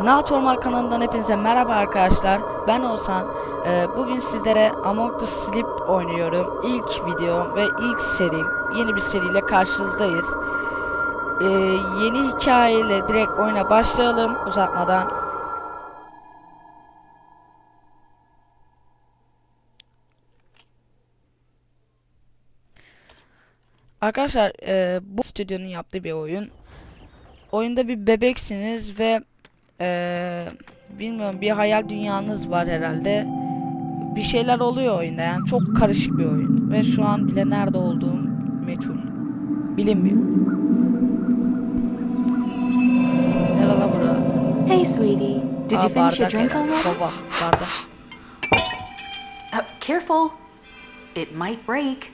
Natormal kanalından hepinize merhaba arkadaşlar. Ben Oğuzhan. Ee, bugün sizlere Among the Sleep oynuyorum. İlk video ve ilk serim. Yeni bir seriyle karşınızdayız. Ee, yeni hikayeyle direkt oyuna başlayalım uzatmadan. Arkadaşlar e, bu stüdyonun yaptığı bir oyun. Oyunda bir bebeksiniz ve e, bilmiyorum bir hayal dünyanız var herhalde. Bir şeyler oluyor oyunda yani çok karışık bir oyun ve şu an bile nerede olduğum meçhul. Bilinmiyor. Nerede bura? Hey, sweetie. Did you finish your drink already? Baba, bardak. Uh, careful. It might break.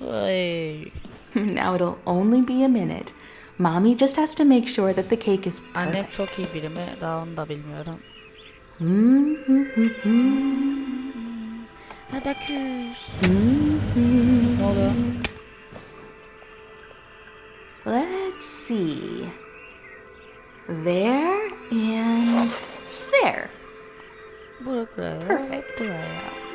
Ay. now it'll only be a minute. Mommy just has to make sure that the cake is Annem perfect. çok iyi biri mi? Daha onu da bilmiyorum. Mm-hmm. Abaküs. ne oluyor? Let's see. There and there. Buraya. Perfect. Buraya.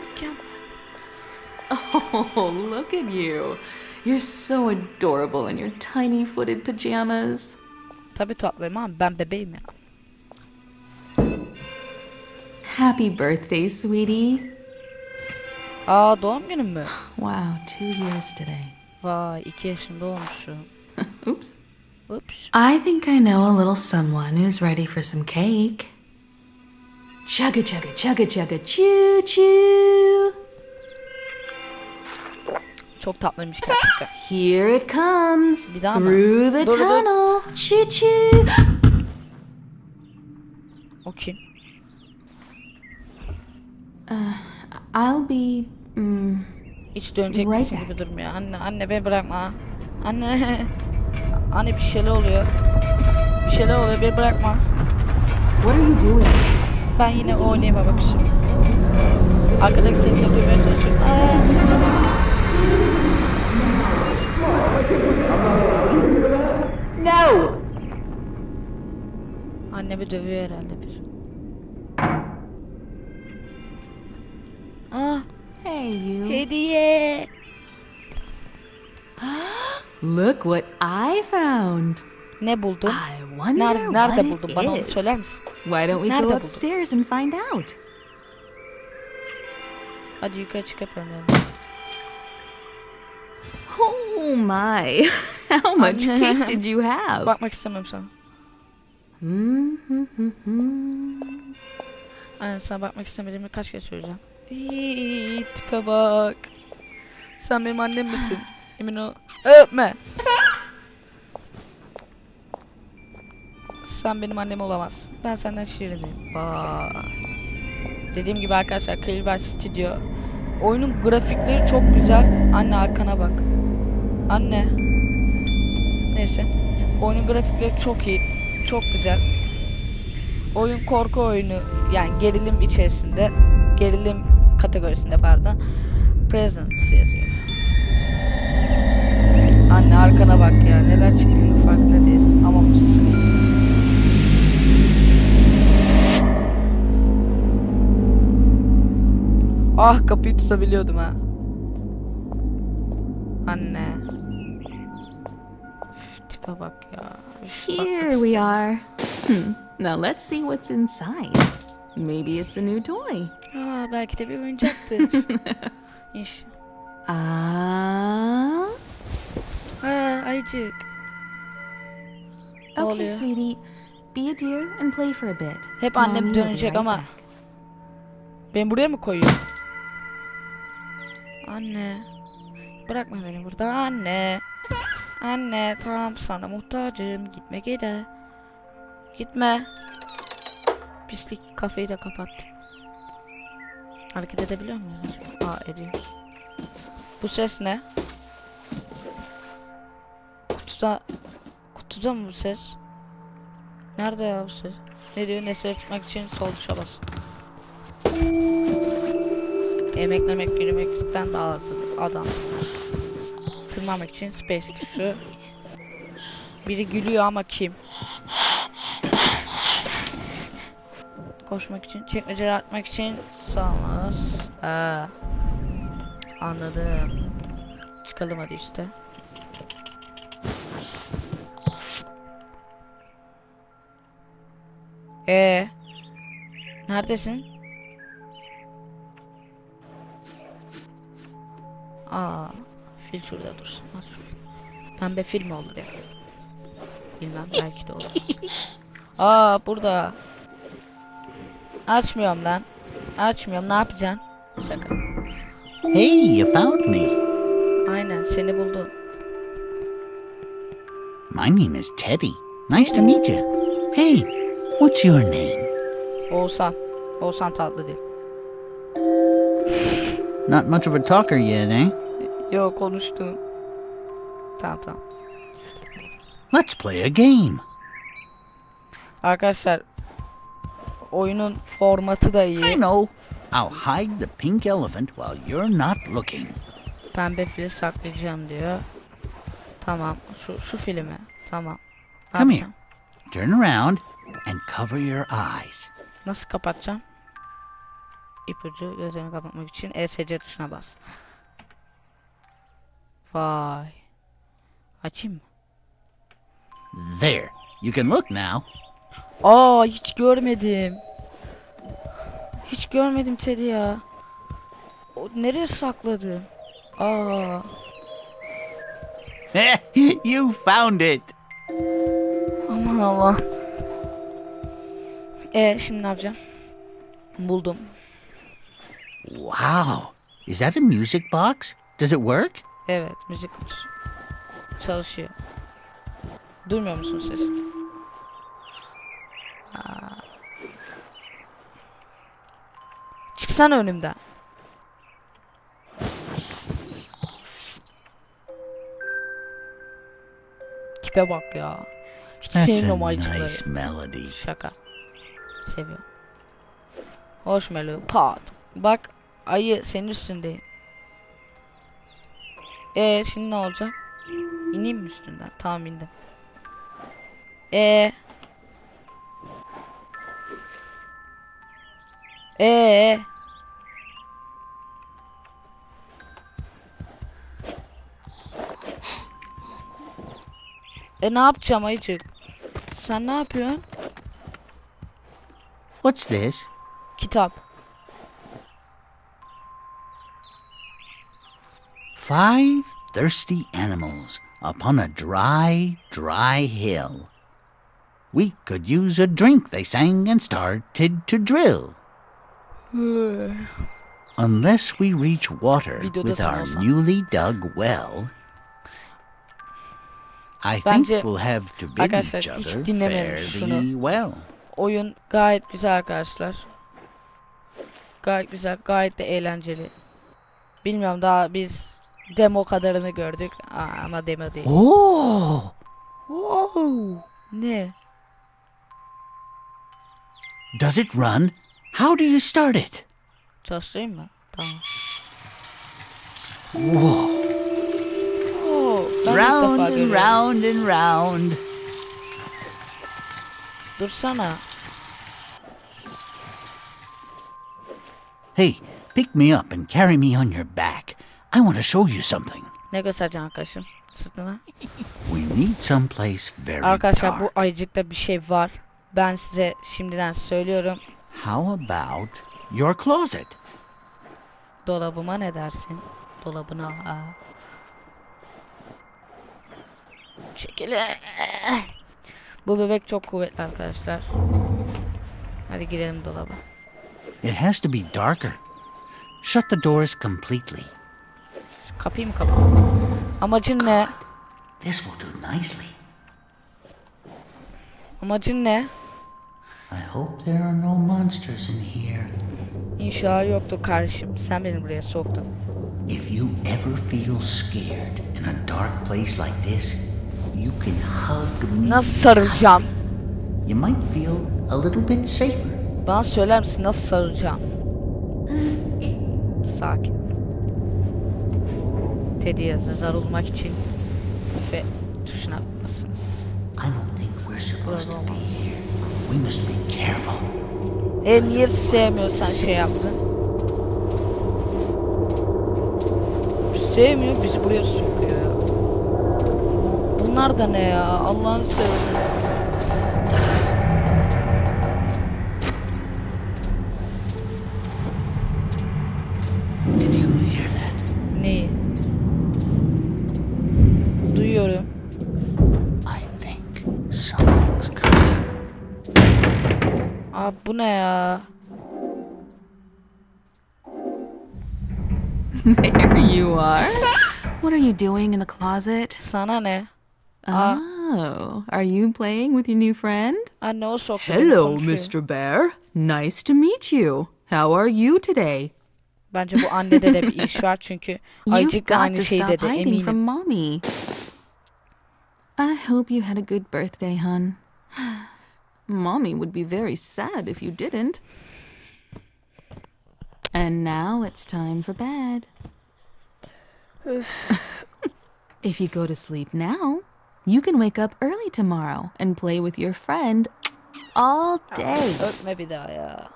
Oh, look at you. You're so adorable in your tiny footed pajamas. Tabii tatlıyım ben bebeğim ya. Happy birthday, sweetie. Aa doğum günüm mü? Wow, two years today. Vay iki yaşında olmuşum. Oops. Ups. I think I know a little someone who's ready for some cake. Chugga chugga chugga chugga choo choo. Çok tatlıymış gerçekten. Here it comes Bir daha mı? through the Dur, dur, dur. tunnel. Choo choo. O kim? I'll be. Mm, Hiç dönecek Right misin gibi durmuyor. Anne anne beni bırakma. Anne. Anne bir şeyler oluyor. Bir şeyler oluyor beni bırakma. what are you doing? Ben yine oynayayım bak şimdi. Arkadaki sesleri duymaya çalışıyorum. Aa ses alıyorum. No. Annemi dövüyor herhalde bir. Aa Hey you. hediye. Look what I found. Ne buldun? I wonder Nerede, nerede what buldun? it Bana onu söyler misin? Why don't we Nerede go buldun? upstairs and find out? Hadi yukarı çıkıp önerim. Oh my! How much cake did you have? Bakmak istemiyorum sana. Hmm. Aynen sana bakmak istemediğimi kaç kez söyleyeceğim. İyi, tipe bak. Sen benim annem misin? Emin ol. Öpme. Sen benim annem olamazsın. Ben senden şirinim. Bak. Dediğim gibi arkadaşlar Kaliber Studio. Oyunun grafikleri çok güzel. Anne arkana bak. Anne. Neyse. Oyunun grafikleri çok iyi. Çok güzel. Oyun korku oyunu yani gerilim içerisinde gerilim kategorisinde pardon presence yazıyor. Anne arkana bak ya neler çıktığını farkında değilsin ama sleep. Ah kapıyı tutabiliyordum ha. Anne. Tipe bak ya. Here we are. Hmm. Now let's see what's inside. Maybe it's a new toy. Aa, belki de bir oyuncaktır. İş. Ah. Aa, ayıcık. Okay, oluyor? sweetie. Be a dear and play for a bit. Hep annem Mommy dönecek right ama back. ben buraya mı koyuyor? Anne. Bırakma beni burada anne. Anne tamam sana muhtacım. Gitme gide. Gitme. Pislik kafeyi de kapattı. Hareket edebiliyor muyuz? Aa ediyor. Bu ses ne? Kutuda kutuda mı bu ses? Nerede ya bu ses? Ne diyor? Nesne tutmak için sol tuşa bas. Emeklemek yürümekten daha hızlı adam. Tırmanmak için space tuşu. Biri gülüyor ama kim? koşmak için, çekmeceleri atmak için sağ mouse. Aa, anladım. Çıkalım hadi işte. Ee, neredesin? Aa, fil şurada dursun. Şurada. Pembe fil mi olur ya? Bilmem belki de olur. Aa burada. Açmıyorum lan. Açmıyorum ne yapacaksın? Şaka. Hey, you found me. Aynen seni buldum. My name is Teddy. Nice to meet you. Hey, what's your name? Oğuzhan. Oğuzhan tatlı değil. Not much of a talker yet, eh? Yok konuştum. Tamam tamam. Let's play a game. Arkadaşlar oyunun formatı da I iyi. know. I'll hide the pink elephant while you're not looking. Pembe fili saklayacağım diyor. Tamam. Şu şu filmi. Tamam. Ne Come yapacağım? here. Turn around and cover your eyes. Nasıl kapatacağım? İpucu gözlerini kapatmak için ESC tuşuna bas. Vay. Açayım mı? There. You can look now. Aa hiç görmedim. Hiç görmedim Teddy ya. O nereye sakladın? Aa. you found it. Aman Allah. E şimdi ne yapacağım? Buldum. Wow. Is that a music box? Does it work? Evet müzik. Çalışıyor. Duymuyor musun ses? Aa. Çıksana önümden. Tipe bak ya. Hiç That's sevmiyorum ayıcıkları. nice melody. Şaka. Seviyorum. Hoş melodi. Pat. Bak ayı senin üstündeyim. E şimdi ne olacak? İneyim mi üstünden? Tamam indim. E E E ne yapacağım ayıcık? Sen ne yapıyorsun? What's this? Kitap. Five thirsty animals upon a dry, dry hill. We could use a drink, they sang and started to drill. Unless we reach water with our newly dug well, I think Bence- we'll have to bid Arkadaşlar, each hiç other şunu. well. Oyun gayet güzel arkadaşlar. Gayet güzel, gayet de eğlenceli. Bilmiyorum daha biz demo kadarını gördük Aa, ama demo değil. Oh, Wow. Ne? does it run? How do you start it? Çalıştırayım mı? Tamam. Whoa. Oo, ben ilk round defa and görüyorum. round and round. Dursana. Hey, pick me up and carry me on your back. I want to show you something. Ne göstereceksin arkadaşım? Sırtına. We need someplace very Arkadaşlar bu dark. ayıcıkta bir şey var. Ben size şimdiden söylüyorum. How about your closet? Dolabıma ne dersin? Dolabına. Aa. Çekile. Bu bebek çok kuvvetli arkadaşlar. Hadi girelim dolaba. It has to be darker. Shut the doors completely. Kapıyı mı kapat? Amacın ne? This will do nicely. Amacın ne? I hope there are no monsters in here. İnşallah yoktur kardeşim. Sen beni buraya soktun. If you ever feel scared in a dark place like this, you can hug me. Nasıl sarılacağım? You might feel a little bit safer. Bana söyler misin nasıl sarılacağım? Sakin. Teddy'ye sarılmak için F tuşuna basınız. E niye sevmiyorsan şey yaptın? Sevmiyor bizi buraya sokuyor. Bunlar da ne ya? Allah'ını seversen. There you are. What are you doing in the closet? Sana ne? Aa, Oh, are you playing with your new friend? anne o soktu. beni, Hello. Mr. Bear. Nice to meet you. How are you today? Bence bu annede de bir iş var çünkü got aynı to şeyi dedi hiding from mommy. I hope you had a good birthday, hun. mommy would be very sad if you didn't. And now it's time for bed. if you go to sleep now, you can wake up early tomorrow and play with your friend all day. Daha ya.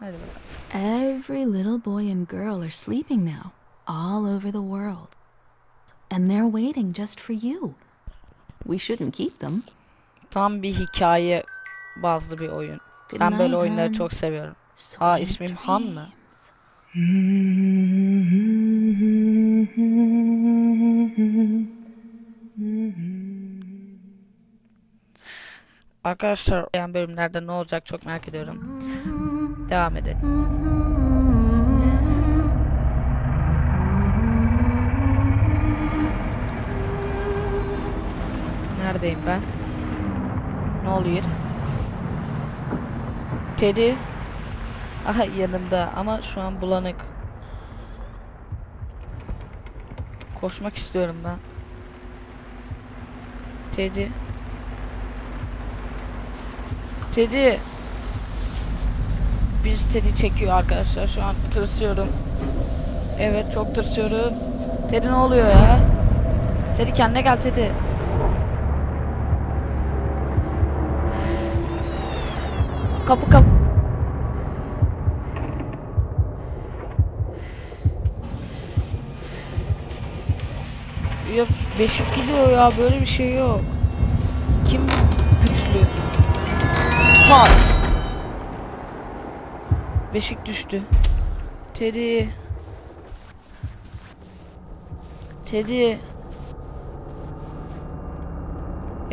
Hadi bakalım. Every little boy and girl are sleeping now, all over the world. And they're waiting just for you. We shouldn't keep them. Tam bir hikaye bazlı bir oyun. Ben böyle oyunları çok seviyorum. Aa ismim Han mı? Arkadaşlar yani bölümlerde ne olacak çok merak ediyorum. Devam edelim. Neredeyim ben? Ne oluyor? Teddy. Aha yanımda ama şu an bulanık. Koşmak istiyorum ben. Teddy. Teddy. Biz Teddy çekiyor arkadaşlar. Şu an tırsıyorum. Evet çok tırsıyorum. Teddy ne oluyor ya? Teddy kendine gel Teddy. Kapı kapı. Beşik gidiyor ya böyle bir şey yok. Kim güçlü? Pat. Beşik düştü. Teddy. Teddy.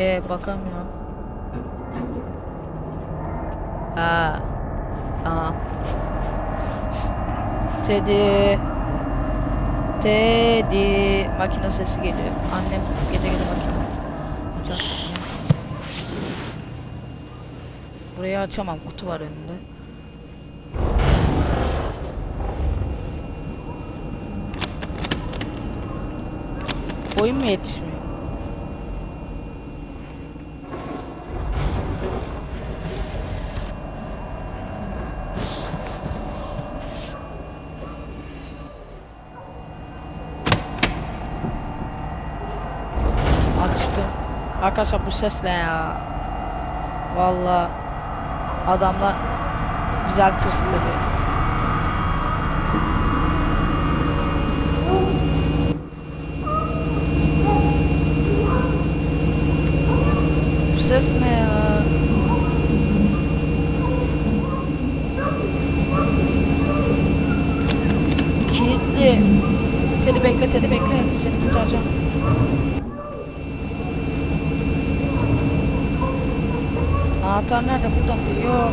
Ee bakamıyorum. Ha. Aha. Teddy. Teddy. Makine sesi geliyor. Annem gece gece makine. Açar. Burayı açamam. Kutu var önünde. Boyum mu yetişmiyor? Açtım. Arkadaşlar bu ses ne ya? Vallahi adamlar güzel tırstırıyor. Bu ses ne ya? Kilitli. Teddy bekle, Teddy bekle. Seni kurtaracağım. Anahtar nerede? Burada? Yok.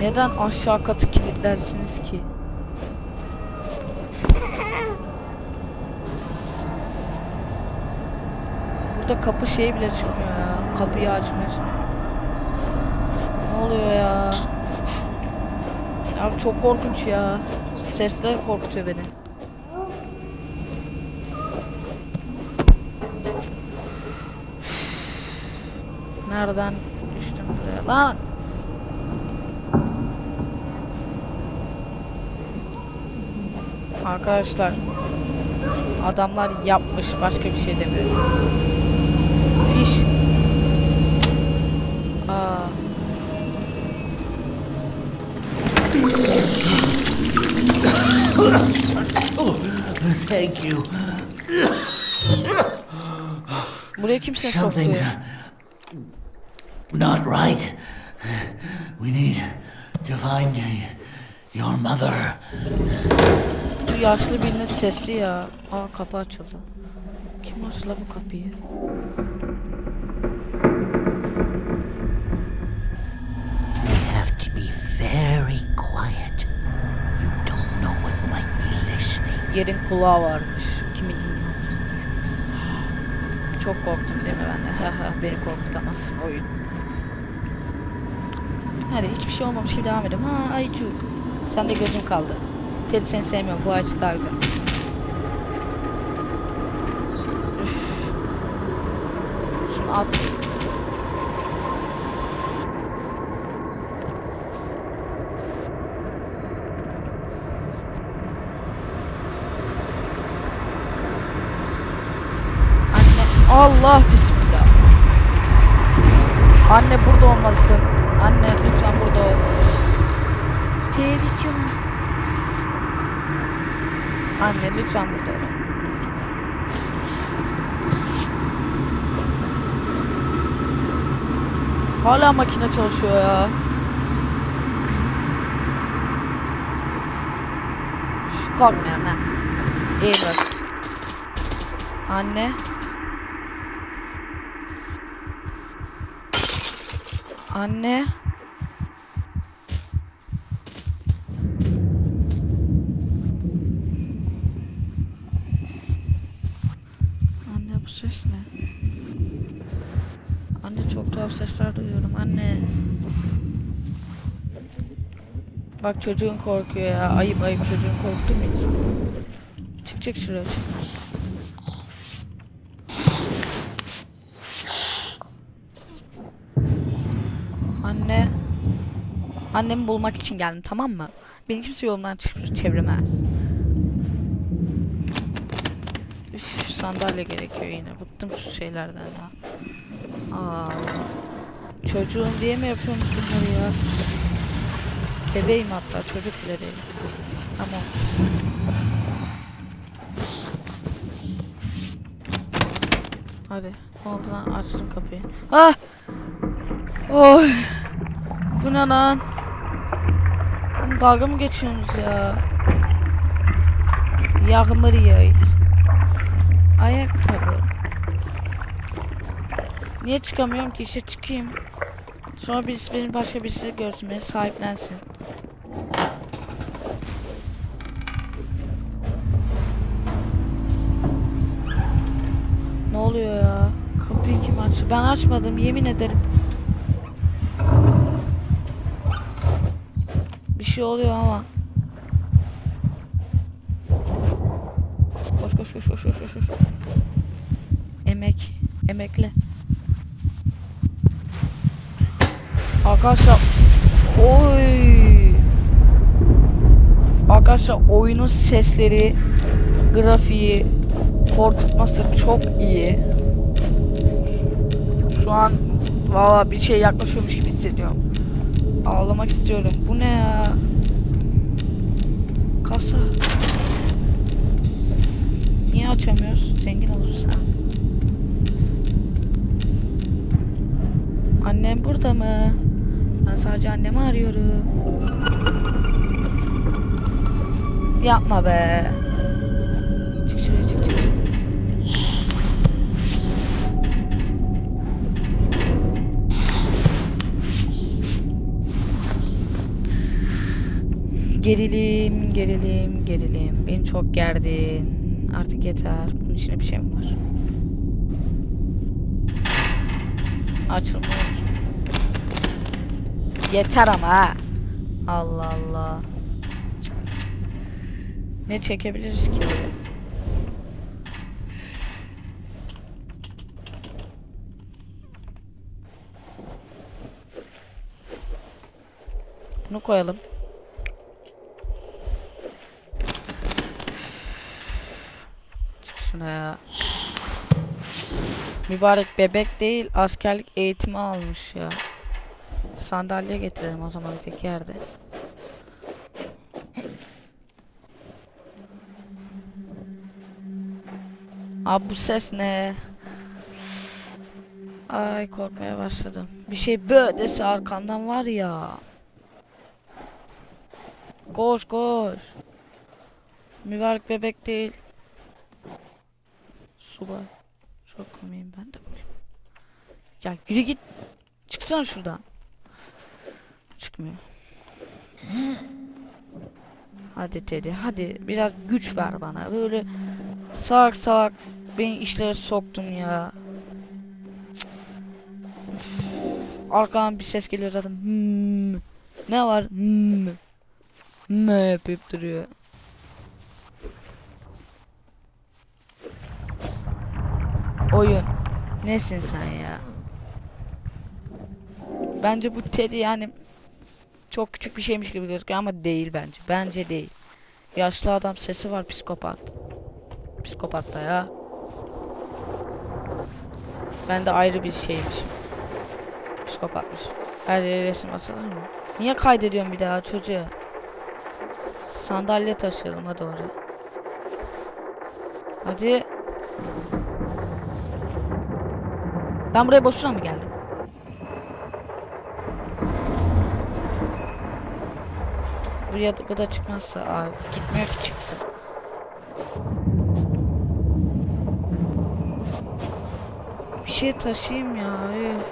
Neden aşağı katı kilitlersiniz ki? Burada kapı şey bile çıkmıyor ya. Kapıyı açmış. Ne oluyor ya? Ya çok korkunç ya. Sesler korkutuyor beni. Nereden düştüm buraya? Lan! Arkadaşlar Adamlar yapmış başka bir şey demiyorum. Fiş. Aa. Thank you. Buraya kimse soktu. Not right. We need to find your mother. Bu yaşlı birinin sesi ya. Aa kapı açıldı. Kim açtı la bu kapıyı? We have to be very quiet. You don't know what might be listening. Yerin kulağı varmış. Kimi dinliyor. Çok korktum değil mi ben de? Beni korkutamazsın oyun. Hadi hiçbir şey olmamış gibi devam edelim. Ha ayıcık. Sen de gözüm kaldı. Teddy seni sevmiyorum. Bu ayıcık daha güzel. Üf. Şunu at. Anne Allah bismillah. Anne burada olmasın. Anne lütfen burada ol. Televizyon. Anne lütfen burada ol. Hala makine çalışıyor ya. Korkmuyorum ha. İyi bak. Anne. Anne bu ses ne? Anne çok tuhaf anne. Bak çocuğun korkuyor ya. Ayıp ayıp çocuğun korktu mu insan? Çık çık şuraya çık. Anne. Annemi bulmak için geldim tamam mı? Beni kimse yolundan çev- çeviremez. Üf, sandalye gerekiyor yine. Bıktım şu şeylerden ya. Aa, çocuğum diye mi yapıyorsunuz bunları ya? Bebeğim hatta çocuk bile değil. Ama. Hadi. Ne oldu lan? Açtım kapıyı. Ah! Oy. Bu ne lan? Dalga mı geçiyorsunuz ya? Yağmur yağıyor. Ayakkabı. Niye çıkamıyorum ki? İşte çıkayım. Sonra birisi beni başka birisi görsün, beni sahiplensin. Ne oluyor ya? Kapıyı kim açtı? Ben açmadım, yemin ederim. Bir şey oluyor ama. Koş koş koş koş koş koş. Emek. Emekle. Arkadaşlar. Oy. Arkadaşlar oyunun sesleri, grafiği, korkutması çok iyi. Şu an valla bir şey yaklaşıyormuş gibi hissediyorum. Ağlamak istiyorum. Bu ne ya? Kasa. Niye açamıyoruz? Zengin olursa. Annem burada mı? Ben sadece annemi arıyorum. Yapma be. Çık şuraya çık çık. Gerilim, gerilim, gerilim. Beni çok gerdin. Artık yeter. Bunun içinde bir şey mi var? Açılmıyor. Yeter ama ha. Allah Allah. Ne çekebiliriz ki? Bunu koyalım. Çık şuna ya. Mübarek bebek değil askerlik eğitimi almış ya. Sandalye getirelim o zaman öteki yerde. Abi bu ses ne? Ay korkmaya başladım. Bir şey böylesi arkamdan var ya. Koş koş. Mübarek bebek değil. Subay. Çok komiyim ben de bugün. Ya yürü git. Çıksana şuradan. Çıkmıyor. Hadi Teddy hadi biraz güç ver bana. Böyle salak salak beni işlere soktun ya. Arkadan bir ses geliyor zaten. Hmm. Ne var? Hmm. Ne yapıp duruyor. Oyun. Nesin sen ya? Bence bu Teddy yani çok küçük bir şeymiş gibi gözüküyor ama değil bence. Bence değil. Yaşlı adam sesi var psikopat. Psikopat da ya. Ben de ayrı bir şeymişim. Psikopatmış. Her yere resim asılır mı? Niye kaydediyorum bir daha çocuğu? Sandalye taşıyalım hadi oraya. Hadi. Ben buraya boşuna mı geldim? Buraya da, bu da çıkmazsa aa, gitmiyor ki çıksın. Bir şey taşıyayım ya. üf.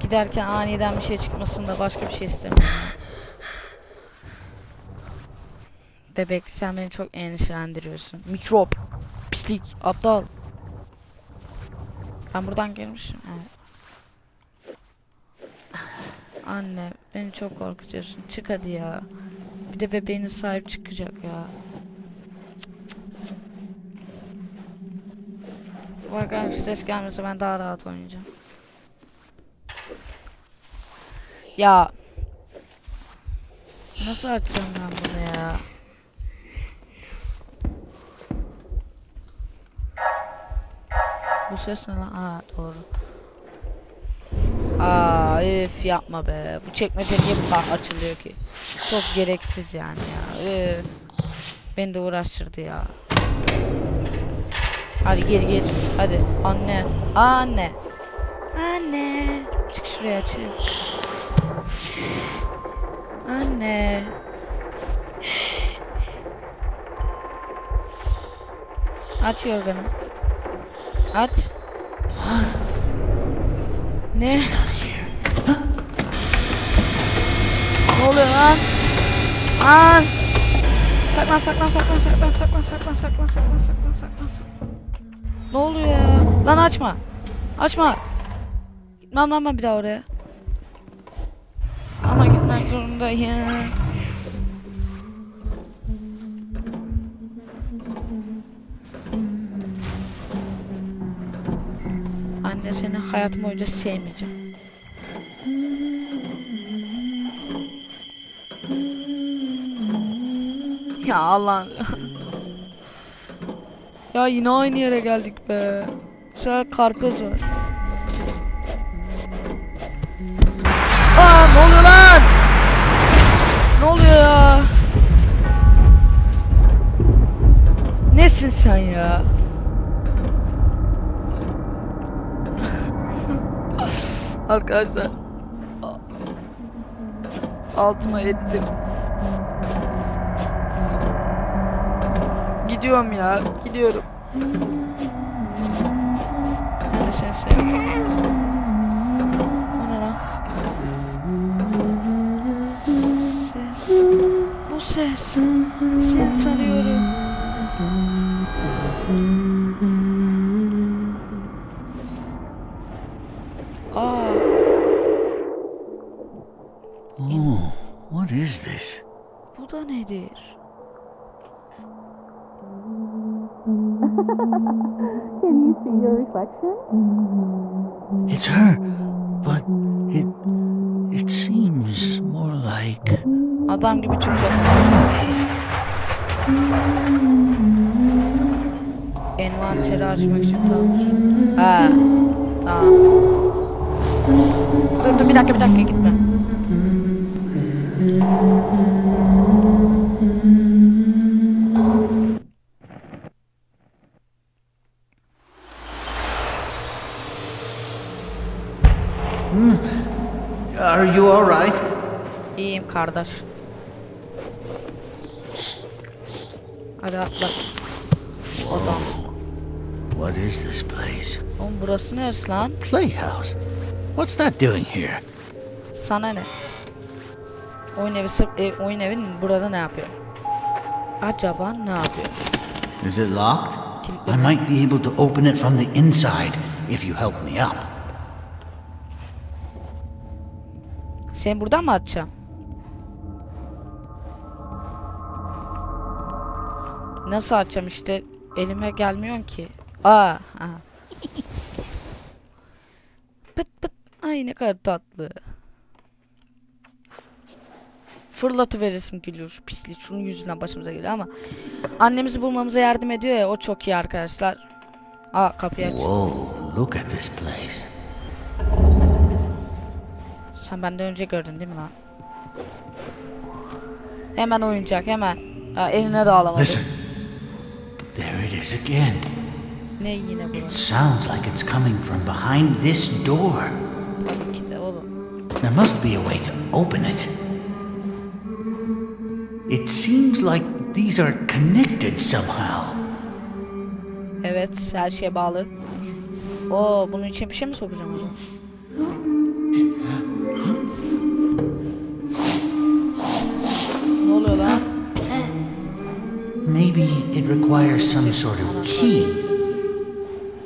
Giderken aniden bir şey çıkmasın da başka bir şey istemiyorum. Bebek sen beni çok endişelendiriyorsun. Mikrop. Pislik. Aptal. Ben buradan gelmişim. Evet. Anne beni çok korkutuyorsun. Çık hadi ya. Bir de bebeğine sahip çıkacak ya. Arkadan şu ses gelmese ben daha rahat oynayacağım. Ya. Nasıl açacağım ben bunu ya? Bu ses ne lan? Aa doğru. Aa üf yapma be. Bu çekmece niye bu kadar açılıyor ki? Çok gereksiz yani ya. Üf. Beni de uğraştırdı ya. Hadi geri geri. Hadi anne. Anne. Anne. Çık şuraya çık. Anne. Aç yorganı. Aç. Ne? ne oluyor lan? Lan! Saklan saklan saklan saklan saklan saklan saklan saklan saklan saklan saklan. Ne oluyor ya? Lan açma. Açma. Gitmem lan ben bir daha oraya. Ama gitmek zorundayım. Anne seni hayatım boyunca sevmeyeceğim. Ya Allah. ya yine aynı yere geldik be. Bu sefer karpuz var. Aa ne oluyor lan? Ne oluyor ya? Nesin sen ya? Arkadaşlar altıma ettim. Gidiyorum ya, gidiyorum. Seni seviyorum. O ne? Ses. Bu ses. Seni tanıyorum. Aa. Oh, what is this? Bu da nedir? Can you see your reflection? It's her, but it it seems more like. Adam gibi Türkçe konuşuyor. Envanteri açmak için kalmış. Ha, tamam. Dur dur bir dakika bir dakika gitme. Kardeş. Hadi atla. Adam. What is this place? Oğlum burası neresi lan? Playhouse. What's that doing here? Sana ne? Oyun evi sırf ev, oyun evin burada ne yapıyor? Acaba ne yapıyor? Is it locked? Kilitli I mi? might be able to open it from the inside if you help me up. Seni buradan mı atacağım? Nasıl atacağım işte elime gelmiyor ki. Aa, aha. pıt pıt. Ay ne kadar tatlı. Fırlatıveresim geliyor şu pislik. Şunun yüzünden başımıza geliyor ama annemizi bulmamıza yardım ediyor ya o çok iyi arkadaşlar. Aa kapıyı aç. Whoa, look at this place. Sen benden önce gördün değil mi lan? Hemen oyuncak hemen. Ha, eline de alamadım. Listen. There it is again. Ne yine bu? It sounds like it's coming from behind this door. Tabii ki de oğlum. There must be a way to open it. It seems like these are connected somehow. Evet her şeye bağlı. Oo bunun için bir şey mi sokacağım o Maybe it requires some sort of key.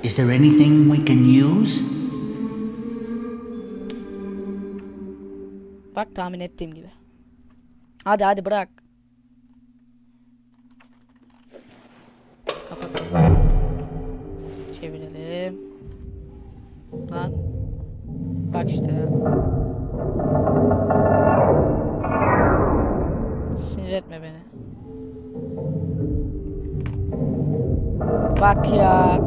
Is there anything we can use? Bak tahmin ettiğim gibi. Hadi hadi bırak. Kapatalım. Çevirelim. Lan. Bak işte. Sinir etme beni. Bak ya.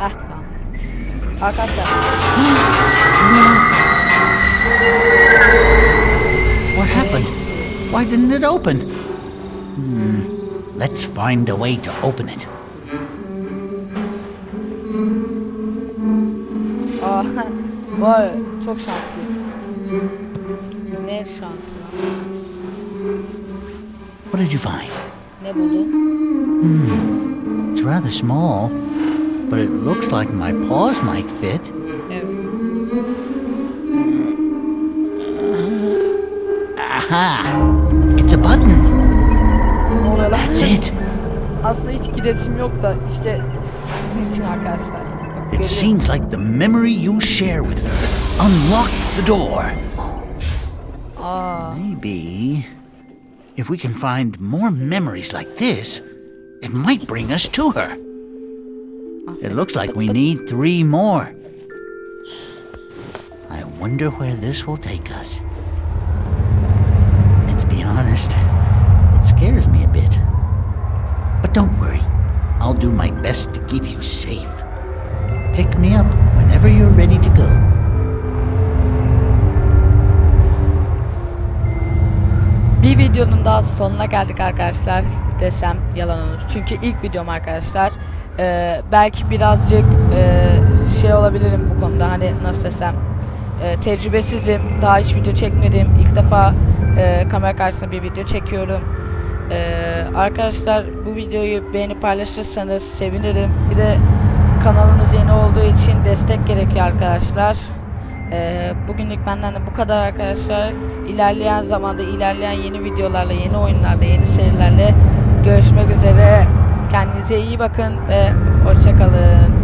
Heh tamam. Arkadaşlar What happened? Why didn't it open? Hmm. Let's find a way to open it. Ah, Aa, vay çok şanslıyım. Ne şansı? What did you find? Ne buldun? It's rather small, but it looks like my paws might fit. Evet. Aha! It's a button. Ne oluyor lan? That's it. Aslında hiç gidesim yok da işte sizin için arkadaşlar. Bak, It seems like the memory you share with her unlocked the door. Aa, Maybe if we can find more memories like this, it might bring us to her. It looks like we need three more. I wonder where this will take us. And to be honest, it scares me a bit. But don't worry, I'll do my best to keep you safe. Pick me up whenever you're ready to go. Bir videonun daha sonuna geldik arkadaşlar desem yalan olur. Çünkü ilk videom arkadaşlar. Ee, belki birazcık e, şey olabilirim bu konuda hani nasıl desem e, tecrübesizim. Daha hiç video çekmedim. İlk defa e, kamera karşısında bir video çekiyorum. Ee, arkadaşlar bu videoyu beğenip paylaşırsanız sevinirim. Bir de kanalımız yeni olduğu için destek gerekiyor arkadaşlar. Ee, bugünlük benden de bu kadar arkadaşlar. İlerleyen zamanda ilerleyen yeni videolarla, yeni oyunlarla, yeni serilerle görüşmek üzere. Kendinize iyi bakın ve hoşçakalın.